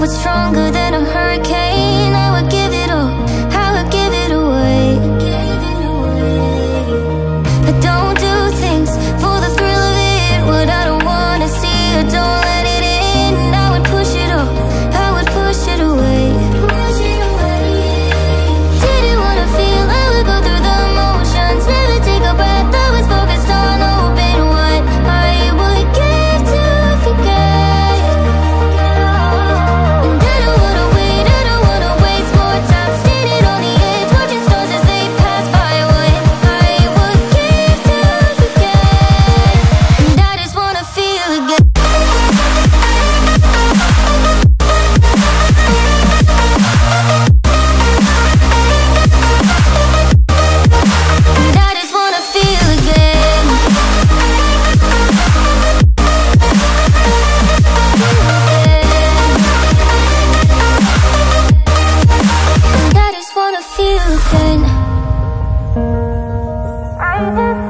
was stronger than a Thank you.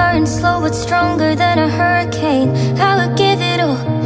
And slow, it's stronger than a hurricane. I would give it all.